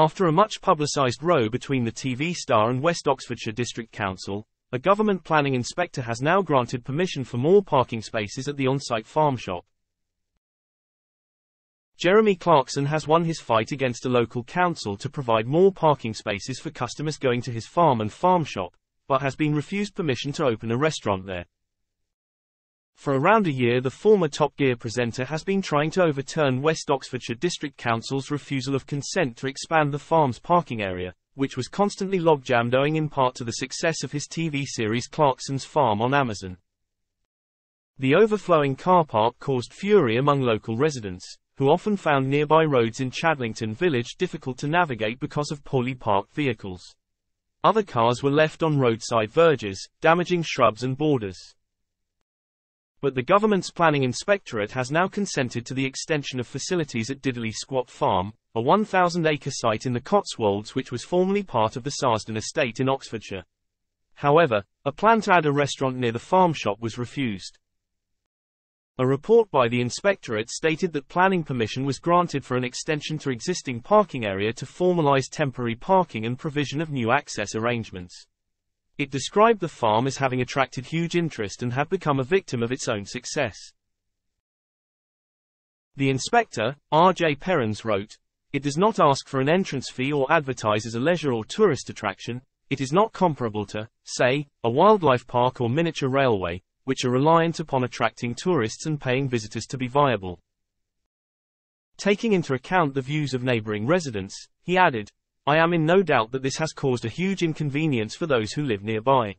After a much publicised row between the TV star and West Oxfordshire District Council, a government planning inspector has now granted permission for more parking spaces at the on-site farm shop. Jeremy Clarkson has won his fight against a local council to provide more parking spaces for customers going to his farm and farm shop, but has been refused permission to open a restaurant there. For around a year the former Top Gear presenter has been trying to overturn West Oxfordshire District Council's refusal of consent to expand the farm's parking area, which was constantly logjammed owing in part to the success of his TV series Clarkson's Farm on Amazon. The overflowing car park caused fury among local residents, who often found nearby roads in Chadlington village difficult to navigate because of poorly parked vehicles. Other cars were left on roadside verges, damaging shrubs and borders. But the government's planning inspectorate has now consented to the extension of facilities at Diddly Squat Farm, a 1,000-acre site in the Cotswolds which was formerly part of the Sarsden estate in Oxfordshire. However, a plan to add a restaurant near the farm shop was refused. A report by the inspectorate stated that planning permission was granted for an extension to existing parking area to formalize temporary parking and provision of new access arrangements. It described the farm as having attracted huge interest and had become a victim of its own success. The inspector, R.J. Perrins wrote, It does not ask for an entrance fee or advertise as a leisure or tourist attraction, it is not comparable to, say, a wildlife park or miniature railway, which are reliant upon attracting tourists and paying visitors to be viable. Taking into account the views of neighboring residents, he added, I am in no doubt that this has caused a huge inconvenience for those who live nearby.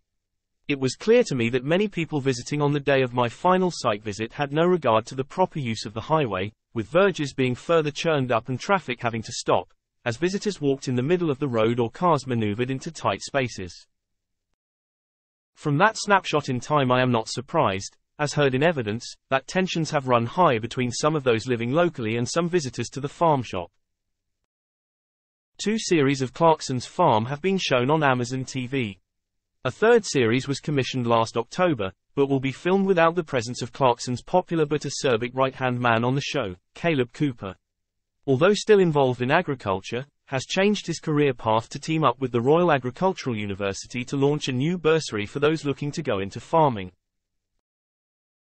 It was clear to me that many people visiting on the day of my final site visit had no regard to the proper use of the highway, with verges being further churned up and traffic having to stop, as visitors walked in the middle of the road or cars maneuvered into tight spaces. From that snapshot in time I am not surprised, as heard in evidence, that tensions have run high between some of those living locally and some visitors to the farm shop. Two series of Clarkson's Farm have been shown on Amazon TV. A third series was commissioned last October, but will be filmed without the presence of Clarkson's popular but acerbic right-hand man on the show, Kaleb Cooper. Although still involved in agriculture, has changed his career path to team up with the Royal Agricultural University to launch a new bursary for those looking to go into farming.